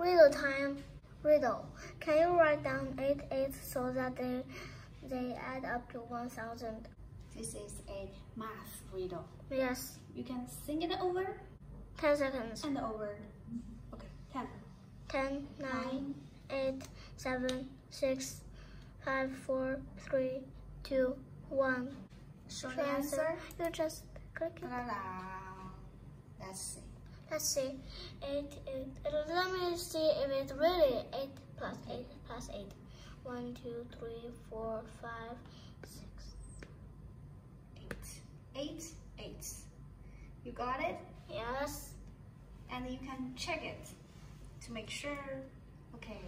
Riddle time. Riddle. Can you write down 8 8 so that they, they add up to 1,000? This is a math riddle. Yes. You can sing it over. 10 seconds. And over. Okay, 10. 10, 9, 8, 7, 6, 5, 4, 3, 2, 1. Short answer. answer. You just click it. La, la, la. Let's see. Let's see. 8, 8, 8 it is really 8 plus 8 plus 8. 1, 2, 3, 4, 5, 6, 8. 8, 8. You got it? Yes. And you can check it to make sure. Okay.